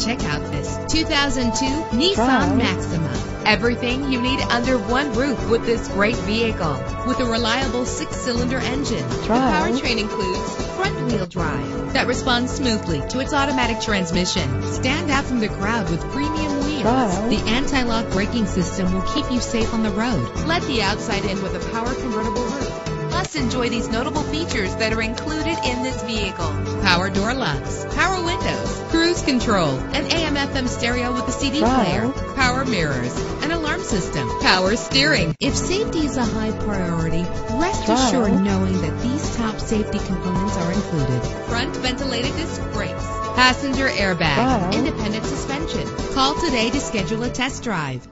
2002 Nissan. Maxima. Everything you need under one roof with this great vehicle. With a reliable six-cylinder engine, the powertrain includes front-wheel drive that responds smoothly to its automatic transmission. Stand out from the crowd with premium wheels. The anti-lock braking system will keep you safe on the road. Let the outside in with a power convertible roof. Plus, enjoy these notable features that are included in this vehicle. Power door locks, power windows, cruise control, an AM FM stereo with a CD Wow. player, power mirrors, an alarm system, power steering. If safety is a high priority, rest Wow. assured knowing that these top safety components are included. Front ventilated disc brakes, passenger airbag, Wow. independent suspension. Call today to schedule a test drive.